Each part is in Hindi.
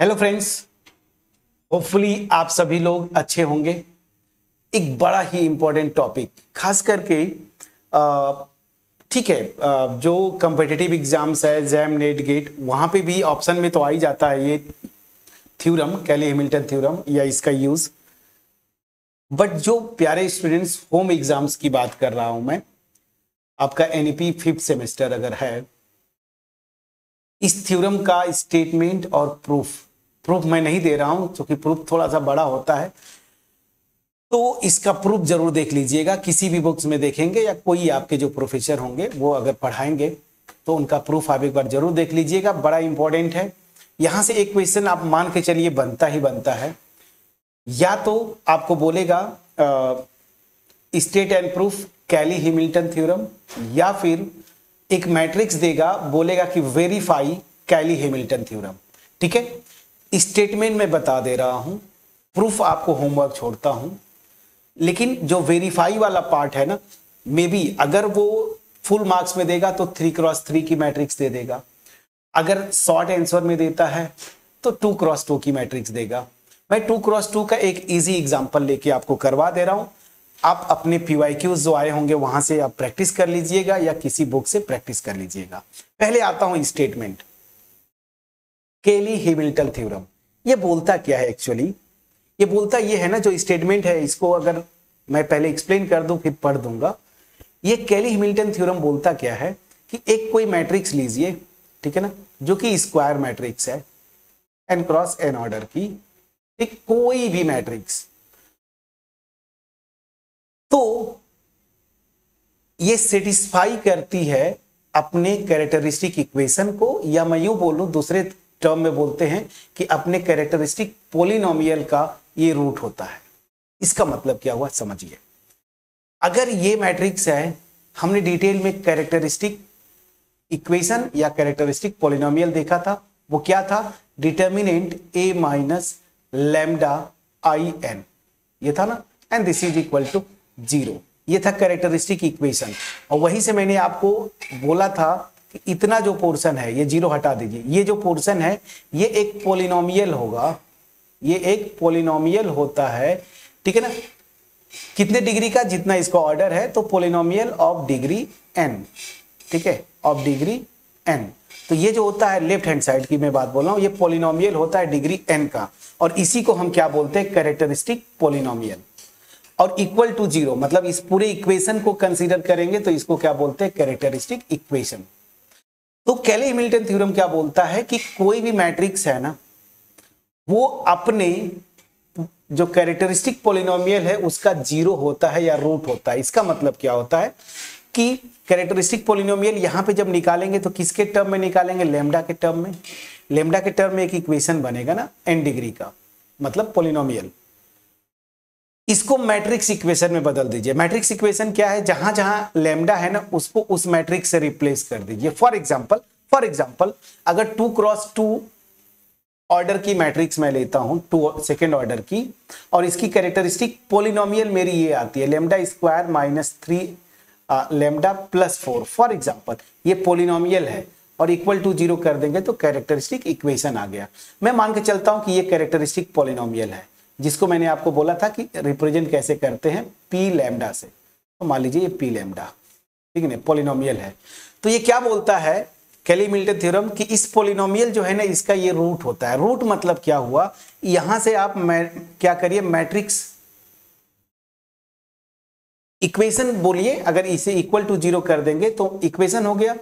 हेलो फ्रेंड्स होपफुली आप सभी लोग अच्छे होंगे। एक बड़ा ही इंपॉर्टेंट टॉपिक खास करके ठीक है आ, जो कंपिटेटिव एग्ज़ाम्स है जैम नेट गेट वहाँ पे भी ऑप्शन में तो आ ही जाता है ये थ्योरम कैली हेमिल्टन थ्योरम या इसका यूज़ बट जो प्यारे स्टूडेंट्स होम एग्ज़ाम्स की बात कर रहा हूँ मैं आपका एनईपी फिफ्थ सेमेस्टर अगर है इस थ्योरम का स्टेटमेंट और प्रूफ। प्रूफ मैं नहीं दे रहा हूँ, क्योंकि प्रूफ थोड़ा सा बड़ा होता है। तो इसका प्रूफ ज़रूर देख लीजिएगा, किसी भी बुक्स में देखेंगे या कोई आपके जो प्रोफेसर होंगे, वो अगर पढ़ाएँगे तो उनका प्रूफ आप एक बार ज़रूर देख लीजिएगा, बड़ा इंपॉर्टेंट है। यहाँ से एक क्वेश्चन आप मान के चलिए, बनता ही बनता है। या तो आपको बोलेगा state and proof Cayley Hamilton theorem, या फिर एक मैट्रिक्स देगा, बोलेगा कि वेरीफाई कैली हेमिल्टन थ्योरम ठीक है? स्टेटमेंट में बता दे रहा हूँ प्रूफ आपको होमवर्क छोड़ता हूँ, लेकिन जो वेरीफाई वाला पार्ट है ना मे बी अगर वो फुल मार्क्स में देगा तो थ्री क्रॉस थ्री की मैट्रिक्स दे देगा। अगर शॉर्ट आंसर में देता है तो टू क्रॉस टू की मैट्रिक्स देगा। मैं टू क्रॉस टू का एक इजी एग्जांपल लेके आपको करवा दे रहा हूँ। आप अपने पीवाईक्यूज जो आए होंगे वहाँ से आप प्रैक्टिस कर लीजिएगा या किसी बुक से प्रैक्टिस कर लीजिएगा। पहले आता हूँ स्टेटमेंट केली हेमिल्टन थ्योरम ये बोलता क्या है एक्चुअली ये बोलता ये है ना जो स्टेटमेंट है, इसको अगर मैं पहले एक्सप्लेन कर दूँ, फिर पढ़ दूँगा। ये कैली हिमिल्टन थ्योरम बोलता क्या है कि एक कोई मैट्रिक्स लीजिए, ठीक है ना, जो कि स्क्वायर मैट्रिक्स है एन क्रॉस एन ऑर्डर की, एक कोई भी मैट्रिक्स तो ये सेटिस्फाई करती है अपने कैरेक्टरिस्टिक इक्वेशन को, या मैं यूँ बोलूँ, दूसरे टर्म में बोलते हैं कि अपने कैरेक्टरिस्टिक पोलिनोमियल का ये रूट होता है। इसका मतलब क्या हुआ, समझिए। अगर ये मैट्रिक्स है, हमने डिटेल में कैरेक्टरिस्टिक इक्वेशन या कैरेक्टरिस्टिक पोलिनोमियल देखा था, वो क्या था? Determinant A minus lambda I N ये था ना? And this is equal to zero. ये था कैरेक्टरिस्टिक इक्वेशन और वहीं से मैंने आपको बोला था कि इतना जो पोर्शन है, ये ज़ीरो हटा दीजिए। ये जो पोर्शन है, ये एक पोलिनोमियल होगा। ये एक पोलिनोमियल होता है। ठीक है ना? कितने डिग्री का? जितना इसका ऑर्डर है तो पोलिनोमियल ऑफ़ डिग्री एन ठीक है? ऑफ़ डिग्री एन तो ये जो होता है लेफ़्ट हैंड साइड की मैं बात बोल रहा हूँ, ये पोलिनोमियल होता है डिग्री एन का। और इसी को हम क्या बोलते हैं? कैरेक्टरिस्टिक पोलिनोमियल और इक्वल टू ज़ीरो मतलब इस पूरे इक्वेशन को कंसीडर करेंगे तो इसको क्या बोलते हैं? कैरेक्टरिस्टिक इक्वेशन तो कैले मिल्टन थ्योरम क्या बोलता है कि कोई भी मैट्रिक्स है ना, वो अपने जो कैरेक्टरिस्टिक पोलिनोमियल है, उसका ज़ीरो होता है या रूट होता है। इसका मतलब क्या होता है कि कैरेक्टरिस्टिक पोलिनोमियल यहाँ पे जब निकालेंगे तो किसके टर्म में निकालेंगे? लेमडा के टर्म में। लेमडा के टर्म में एक इक्वेशन बनेगा ना एन डिग्री का। मतलब पोलिनोमियल इसको मैट्रिक्स इक्वेशन में बदल दीजिए। मैट्रिक्स इक्वेशन क्या है? जहाँ जहाँ लेमडा है ना, उसको उस मैट्रिक्स से रिप्लेस कर दीजिए। फॉर एग्जांपल फॉर एग्जांपल अगर टू क्रॉस टू ऑर्डर की मैट्रिक्स मैं लेता हूँ टू सेकेंड ऑर्डर की, और इसकी कैरेक्टरिस्टिक पोलिनोमियल मेरी ये आती है lambda square minus three lambda plus four for example ये पोलिनोमियल है, और इक्वल टू ज़ीरो कर देंगे तो कैरेक्टरिस्टिक इक्वेशन आ गया। मैं मान के चलता हूँ कि ये कैरेक्टरिस्टिक पोलिनोमियल है। जिसको मैंने आपको बोला था कि रिप्रेजेंट कैसे करते हैं? पी लैमडा से। तो मान लीजिए ये पी लैमडा ठीक है ना? पोलिनोमियल है। तो ये क्या बोलता है? कैली मिल्टन थ्योरम कि इस पोलिनोमियल जो है ना, इसका ये रूट होता है। रूट मतलब क्या हुआ? यहाँ से आप क्या करिए? मैट्रिक्स इक्वेशन बोलिए। अगर इसे इक्वल टू ज़ीरो कर देंगे तो इक्वेशन हो गया।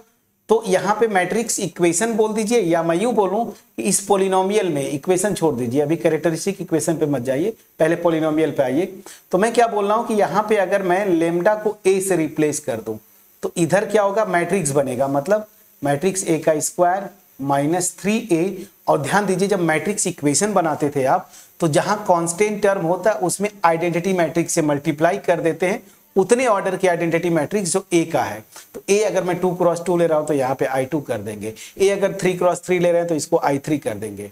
तो यहाँ पे मैट्रिक्स इक्वेशन बोल दीजिए, या मैं यूँ बोलूँ कि इस पोलिनोमियल में इक्वेशन छोड़ दीजिए। अभी कैरेक्टरिस्टिक इक्वेशन पे मत जाइए, पहले पोलिनोमियल पे आइए। तो मैं क्या बोल रहा हूँ कि यहाँ पे अगर मैं लेमडा को ए से रिप्लेस कर दूँ तो इधर क्या होगा? मैट्रिक्स बनेगा। मतलब मैट्रिक्स ए का स्क्वायर माइनस थ्री ए और ध्यान दीजिए, जब मैट्रिक्स इक्वेशन बनाते थे आप तो जहाँ कांस्टेंट टर्म होता है, उसमें आइडेंटिटी मैट्रिक्स से मल्टीप्लाई कर देते हैं उतने ऑर्डर की आइडेंटिटी मैट्रिक्स जो ए का है। तो ए अगर मैं टू क्रॉस टू ले रहा हूँ तो यहाँ पे आई टू कर देंगे। ए अगर थ्री क्रॉस थ्री ले रहे हैं तो इसको आई थ्री कर देंगे।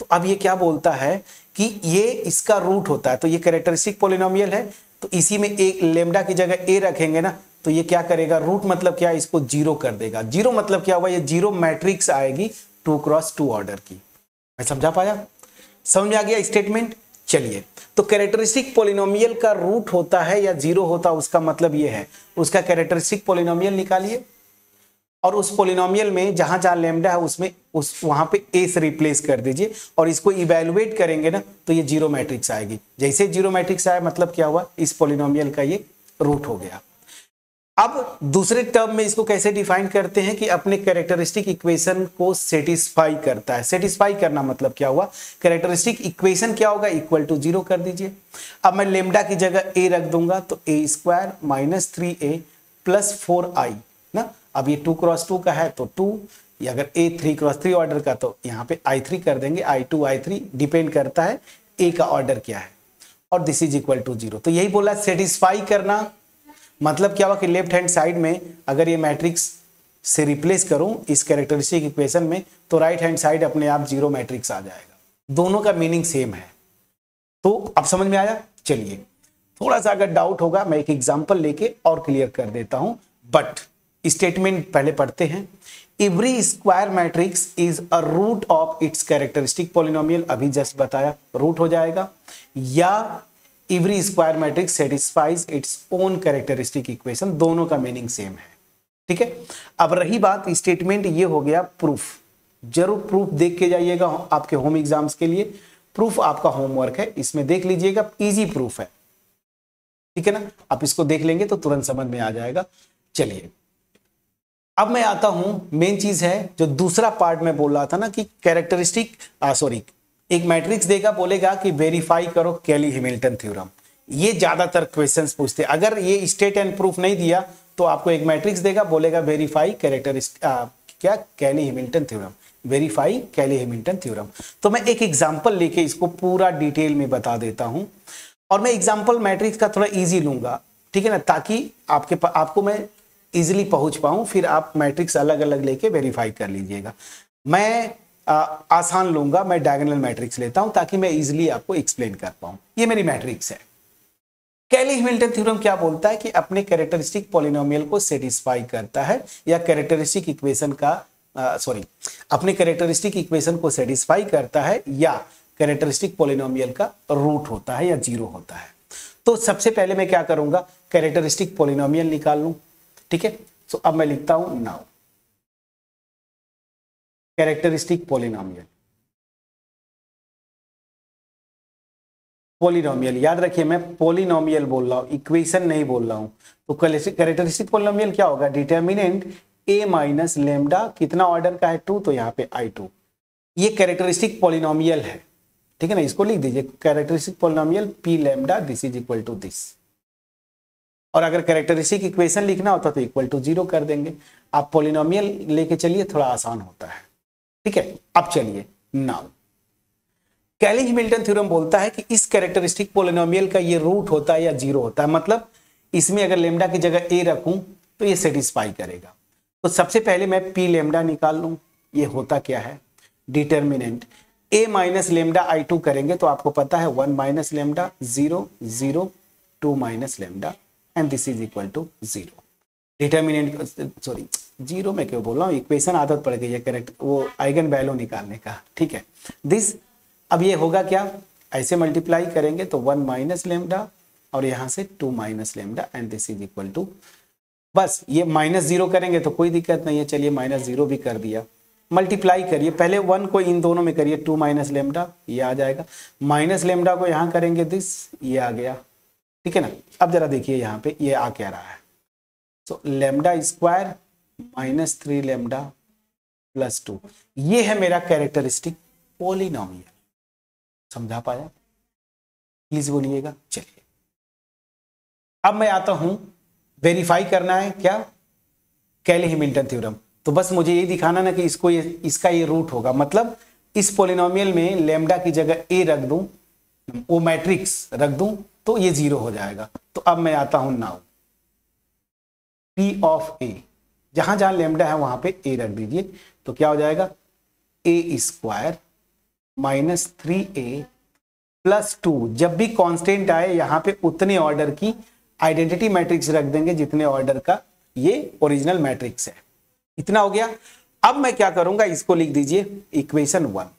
तो अब ये क्या बोलता है कि ये इसका रूट होता है। तो ये कैरेक्टरिस्टिक पोलिनोमियल है। तो इसी में एक लेमडा की जगह ए रखेंगे ना तो ये क्या करेगा? रूट मतलब क्या? इसको ज़ीरो कर देगा। ज़ीरो मतलब क्या हुआ? ये ज़ीरो मैट्रिक्स आएगी टू क्रॉस टू ऑर्डर की। मैं समझा पाया? समझ आ गया स्टेटमेंट चलिए तो कैरेक्टरिस्टिक पोलिनोमियल का रूट होता है या ज़ीरो होता, उसका मतलब ये है। उसका कैरेक्टरिस्टिक पोलिनोमियल निकालिए और उस पोलिनोमियल में जहाँ जहाँ लेमडा है, उसमें, उस, वहाँ पे ए से रिप्लेस कर दीजिए और इसको इवेलुएट करेंगे ना तो ये ज़ीरो मैट्रिक्स आएगी। जैसे ज़ीरो मैट्रिक्स आया मतलब क्या हुआ? इस पोलिनोमियल का ये रूट हो गया। अब दूसरे टर्म में इसको कैसे डिफाइन करते हैं कि अपने कैरेक्टरिस्टिक इक्वेशन को सेटिस्फाई करता है? सेटिस्फाई करना मतलब क्या हुआ? कैरेक्टरिस्टिक इक्वेशन क्या होगा? इक्वल टू ज़ीरो कर दीजिए। अब मैं लेमडा की जगह ए रख दूँगा तो A square minus three A plus four I ना? अब ये टू क्रॉस टू का है तो टू या अगर A three cross three order का तो यहाँ पे आई थ्री कर देंगे। I two I three depend करता है ए का ऑर्डर क्या है। और this is equal to zero तो यही बोला सेटिस्फाई करना। मतलब क्या हुआ कि लेफ़्ट हैंड साइड में अगर ये मैट्रिक्स से रिप्लेस करूँ इस कैरेक्टरिस्टिक इक्वेशन में तो राइट हैंड साइड अपने आप ज़ीरो मैट्रिक्स आ जाएगा। दोनों का मीनिंग सेम है। तो अब समझ में आया? चलिए। थोड़ा सा अगर डाउट होगा, मैं एक एग्जांपल लेके और क्लियर कर देता हूँ। बट स्टेटमेंट पहले पढ़ते हैं। Every square matrix is a root of its characteristic polynomial अभी जस्ट बताया रूट हो जाएगा। या every square matrix satisfies its own characteristic equation दोनों का मीनिंग सेम है। ठीक है? अब रही बात स्टेटमेंट ये हो गया प्रूफ ज़रूर प्रूफ देख के जाइएगा आपके होम एग्ज़ाम्स के लिए। प्रूफ आपका होमवर्क है। इसमें देख लीजिएगा इजी प्रूफ है। ठीक है ना? आप इसको देख लेंगे तो तुरंत समझ में आ जाएगा। चलिए। अब मैं आता हूँ मेन चीज़ है, जो दूसरा पार्ट में बोल रहा था ना कि कैरेक्टरिस्टिक सॉरी एक मैट्रिक्स देगा, बोलेगा कि वेरीफाई करो कैली हिमिल्टन थ्योरम। ये ज़्यादातर क्वेश्चंस पूछते हैं। अगर ये स्टेट एंड प्रूफ नहीं दिया तो आपको एक मैट्रिक्स देगा, बोलेगा वेरीफाई कैरेक्टरिस्टिक क्या? Cayley Hamilton theorem. Verify Cayley Hamilton theorem. तो मैं एक एग्ज़ाम्पल लेके इसको पूरा डिटेल में बता देता हूँ। और मैं एग्ज़ाम्पल मैट्रिक्स का थोड़ा इजी लूँगा, ठीक है ना? ताकि आपके आपको मैं इजिली पहुँच पाऊँ, फिर आप मैट्रिक्स अलग अलग लेके वेरीफाई कर लीजिएगा। मैं आसान लूँगा, मैं डायगोनल मैट्रिक्स लेता हूँ ताकि मैं इजिली आपको एक्सप्लेन कर पाऊँ। ये मेरी मैट्रिक्स है। कैली हिमिल्टन थ्योरम क्या बोलता है कि अपने कैरेक्टरिस्टिक पॉलिनोमियल को सेटिस्फाई करता है या कैरेक्टरिस्टिक इक्वेशन का सॉरी अपने कैरेक्टरिस्टिक इक्वेशन को सेटिस्फाई करता है या कैरेक्टरिस्टिक पॉलिनोमियल का रूट होता है या ज़ीरो होता है। तो सबसे पहले मैं क्या करूँगा? कैरेक्टरिस्टिक पॉलिनोमियल निकाल लूँ। ठीक है? सो अब मैं लिखता हूँ नाउ कैरेक्टरिस्टिक पोलिनोमियल पोलिनोमियल याद रखिए, मैं पोलिनोमियल बोल रहा हूँ इक्वेशन नहीं बोल रहा हूँ। तो कैरेक्टरिस्टिक पोलिनोमियल क्या होगा? डिटर्मिनेंट ए माइनस लेमडा कितना ऑर्डर का है? टू तो यहाँ पे आई टू ये कैरेक्टरिस्टिक पोलिनोमियल है। ठीक है ना? इसको लिख दीजिए characteristic polynomial P lambda this is equal to this और अगर कैरेक्टरिस्टिक इक्वेशन लिखना होता तो इक्वल टू ज़ीरो कर देंगे। आप पोलिनोमियल लेके चलिए, थोड़ा आसान होता है। ठीक है, अब चलिए नाउ कैली हिमिल्टन थ्योरम बोलता है कि इस कैरेक्टरिस्टिक पोलिनोमियल का ये रूट होता है या ज़ीरो होता है। मतलब इसमें अगर लेमडा की जगह ए रखूँ तो ये सेटिस्फाई करेगा। तो सबसे पहले मैं पी लेमडा निकाल लूँ। ये होता क्या है? Determinant A minus lambda I two करेंगे तो आपको पता है one minus lambda zero zero two minus lambda and this is equal to zero determinant sorry zero में क्यों बोल रहा हूँ? इक्वेशन आदत पड़ गई है करेक्ट वो आइगन वैल्यू निकालने का, ठीक है? दिस अब ये होगा क्या? ऐसे मल्टीप्लाई करेंगे तो वन माइनस लेमडा और यहाँ से two minus lambda and this is equal to बस, ये माइनस ज़ीरो करेंगे तो कोई दिक्कत नहीं है। चलिए माइनस ज़ीरो भी कर दिया। मल्टीप्लाई करिए। पहले वन को इन दोनों में करिए टू माइनस लेमडा ये आ जाएगा। माइनस लेमडा को यहाँ करेंगे दिस ये आ गया। ठीक है ना? अब जरा देखिए यहाँ पे ये आ क्या रहा है। So lambda square minus three lambda plus two. ये है मेरा कैरेक्टरिस्टिक पोलिनोमियल। समझा पाया? प्लीज़ बोलिएगा। चलिए। अब मैं आता हूँ। वेरीफाई करना है क्या? कैली हिमिल्टन थ्योरम तो बस मुझे ये दिखाना ना कि इसको ये, इसका ये रूट होगा। मतलब इस पोलिनोमियल में लेमडा की जगह ए रख दूँ, वो मैट्रिक्स रख दूँ तो ये ज़ीरो हो जाएगा। तो अब मैं आता हूँ नाउ पी ऑफ़ ए जहाँ जहाँ लेमडा है वहाँ पे ए रख दीजिए तो क्या हो जाएगा? A square minus three A plus two जब भी कांस्टेंट आए, यहाँ पे उतने ऑर्डर की आइडेंटिटी मैट्रिक्स रख देंगे जितने ऑर्डर का ये ओरिजिनल मैट्रिक्स है। इतना हो गया। अब मैं क्या करूँगा? इसको लिख दीजिए इक्वेशन वन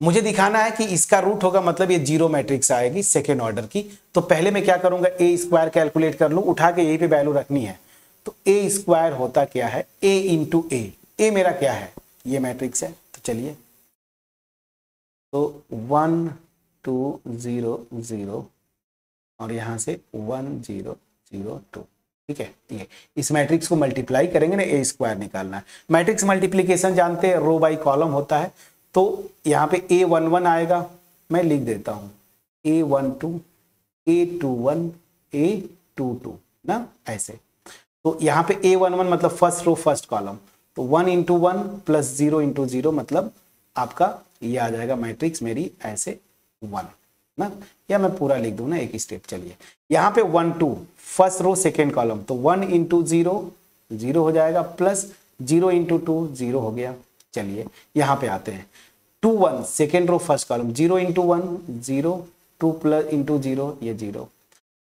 मुझे दिखाना है कि इसका रूट होगा मतलब ये ज़ीरो मैट्रिक्स आएगी सेकेंड ऑर्डर की। तो पहले मैं क्या करूँगा? ए स्क्वायर कैलकुलेट कर लू। उठा के यही पे वैल्यू रखनी है। तो ए स्क्वायर होता क्या है? ए इंटू ए ए मेरा क्या है? ये मैट्रिक्स है तो चलिए। तो वन टू ज़ीरो ज़ीरो और यहाँ से वन ज़ीरो ज़ीरो टू ठीक है? ये। इस मैट्रिक्स को मल्टीप्लाई करेंगे ना ए स्क्वायर निकालना है। मैट्रिक्स मल्टीप्लीकेशन जानते हैं रो बाई कॉलम होता है। तो यहाँ पे ए वन वन आएगा। मैं लिख देता हूँ। A one two A two one A two two ना? ऐसे। तो यहाँ पे ए वन वन मतलब फ़र्स्ट रो फ़र्स्ट कॉलम तो one into one plus zero into zero मतलब आपका ये आ जाएगा मैट्रिक्स मेरी ऐसे वन ना? या मैं पूरा लिख दू ना, एक स्टेप चलिए। यहाँ पे one two first row second column तो वन इंटू ज़ीरो ज़ीरो हो जाएगा plus zero into two zero हो गया। चलिए, यहाँ पे आते हैं। Two one second row first column zero into one zero two plus into zero ये zero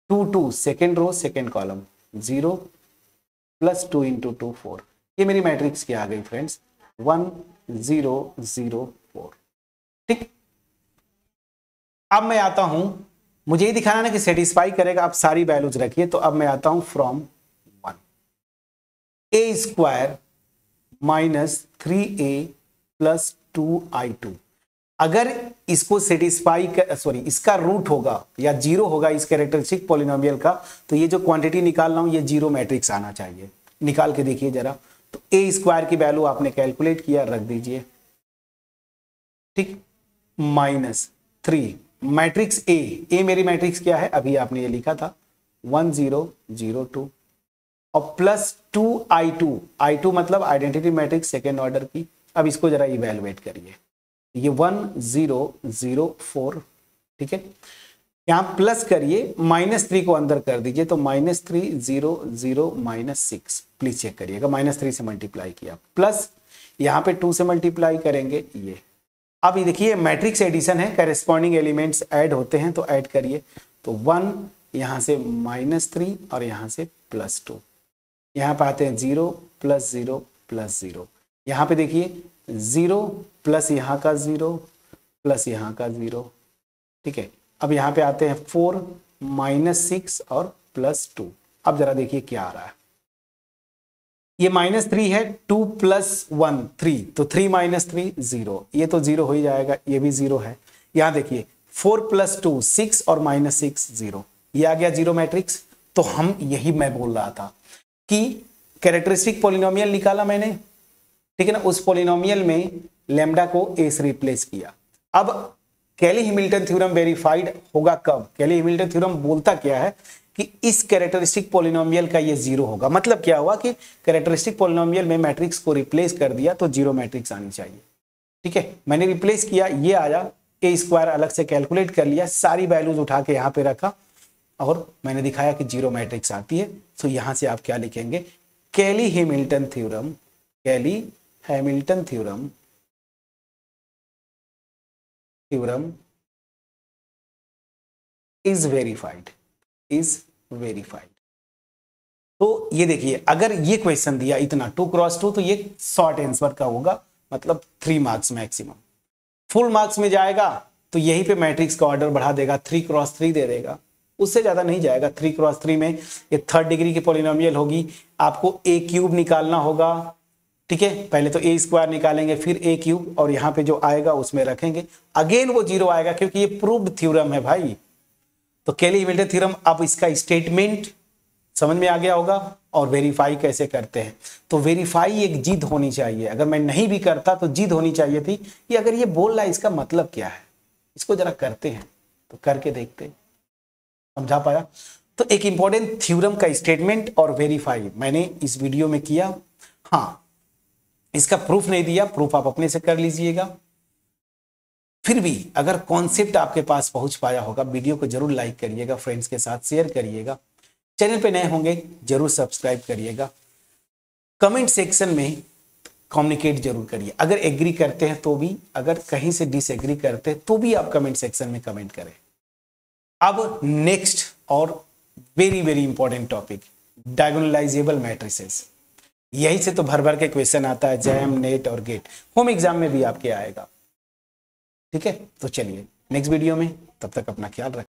two two second row second column zero plus two into two four ये मेरी मैट्रिक्स की आ गई friends one zero zero four ठीक? अब मैं आता हूँ, मुझे ये दिखाना ना कि सेटिस्फाई करेगा, आप सारी वैल्यूज़ रखिए तो अब मैं आता हूँ from one A square minus three A plus two I two अगर इसको सेटिस्फाई सॉरी इसका रूट होगा या ज़ीरो होगा इस कैरेक्टरिस्टिक पोलिनोमियल का तो ये जो क्वांटिटी निकाल रहा हूँ, ये ज़ीरो मैट्रिक्स आना चाहिए। निकाल के देखिए जरा। तो ए स्क्वायर की वैल्यू आपने कैलकुलेट किया, रख दीजिए। ठीक? Minus three matrix A A मेरी मैट्रिक्स क्या है? अभी आपने ये लिखा था। वन ज़ीरो ज़ीरो टू और plus two I two I two मतलब आइडेंटिटी मैट्रिक्स सेकेंड ऑर्डर की। अब इसको जरा इवेलुएट करिए। ये वन ज़ीरो ज़ीरो फोर, ठीक है? यहाँ प्लस करिए माइनस थ्री को अंदर कर दीजिए तो minus three zero zero minus six please check करिएगा। माइनस थ्री से मल्टीप्लाई किया। प्लस यहाँ पे टू से मल्टीप्लाई करेंगे, ये। अब ये देखिए मैट्रिक्स एडिशन है करेस्पॉन्डिंग एलिमेंट्स ऐड होते हैं तो ऐड करिए। तो वन यहाँ से माइनस थ्री और यहाँ से प्लस टू यहाँ पर आते हैं zero plus zero plus zero. यहाँ पे देखिए, ज़ीरो प्लस यहाँ का ज़ीरो, प्लस यहाँ का ज़ीरो। ठीक है? अब यहाँ पे आते हैं फोर माइनस सिक्स और प्लस टू। अब जरा देखिए क्या आ रहा है। ये माइनस थ्री है, टू प्लस वन, थ्री। तो थ्री माइनस थ्री, ज़ीरो। ये तो ज़ीरो हो ही जाएगा, ये भी ज़ीरो है। यहाँ देखिए, फोर प्लस टू, सिक्स और माइनस सिक्स, ज़ीरो। ये आ गया ज़ीरो मैट्रिक्स। तो हम यही मैं बोल रहा था कि कैरेक्टरिस्टिक पोलिनोमियल निकाला मैंने। ठीक है ना? उस पोलिनोमियल में लेमडा को ए से रिप्लेस किया। अब कैली हिमिल्टन थ्योरम वेरीफाइड होगा कब? कैली हिमिल्टन थ्योरम बोलता क्या है कि इस कैरेक्टरिस्टिक पोलिनोमियल का ये ज़ीरो होगा। मतलब क्या हुआ कि कैरेक्टरिस्टिक पोलिनोमियल में मैट्रिक्स को रिप्लेस कर दिया तो ज़ीरो मैट्रिक्स आनी चाहिए। ठीक है? मैंने रिप्लेस किया, ये आया, ए स्क्वायर अलग से कैलकुलेट कर लिया, सारी वैल्यूज़ उठा के यहाँ पे रखा और मैंने दिखाया कि ज़ीरो मैट्रिक्स आती है। तो यहाँ से आप क्या लिखेंगे? Cayley Hamilton theorem, Cayley Hamilton theorem theorem is verified is verified तो ये देखिए, अगर ये क्वेश्चन दिया इतना टू क्रॉस टू तो ये शॉर्ट आंसर का होगा मतलब three marks maximum full marks में जाएगा तो यही पे मैट्रिक्स का ऑर्डर बढ़ा देगा थ्री क्रॉस थ्री दे देगा। उससे ज़्यादा नहीं जाएगा थ्री क्रॉस थ्री में ये थर्ड डिग्री की पोलिनोमियल होगी। आपको ए क्यूब निकालना होगा ठीक है? पहले तो ए स्क्वायर निकालेंगे, फिर ए क्यूब और यहाँ पे जो आएगा उसमें रखेंगे। अगेन वो ज़ीरो आएगा, क्योंकि ये प्रूव्ड थ्योरम है भाई। तो केली हिमिल्टन थ्योरम अब इसका स्टेटमेंट समझ में आ गया होगा, और वेरीफाई कैसे करते हैं? तो वेरीफाई एक जिद होनी चाहिए। अगर मैं नहीं भी करता तो जिद होनी चाहिए थी कि अगर ये बोल रहा है, इसका मतलब क्या है? इसको जरा करते हैं तो करके देखते हैं। समझा पाया? तो एक इंपॉर्टेंट थ्योरम का स्टेटमेंट और वेरीफाई मैंने इस वीडियो में किया। हाँ इसका प्रूफ नहीं दिया प्रूफ आप अपने से कर लीजिएगा। फिर भी अगर कॉन्सेप्ट आपके पास पहुँच पाया होगा वीडियो को ज़रूर लाइक करिएगा फ्रेंड्स के साथ शेयर करिएगा। चैनल पे नए होंगे, ज़रूर सब्सक्राइब करिएगा। कमेंट सेक्शन में कम्युनिकेट ज़रूर करिए। अगर एग्री करते हैं तो भी, अगर कहीं से डिसएग्री करते हैं तो भी आप कमेंट सेक्शन में कमेंट करें। अब नेक्स्ट और very very important topic diagonalizable matrices यही से तो भर भर के क्वेश्चन आता है, जैम, नेट और गेट होम एग्ज़ाम में भी आपके आएगा। ठीक है? तो चलिए नेक्स्ट वीडियो में तब तक अपना ख्याल रखें।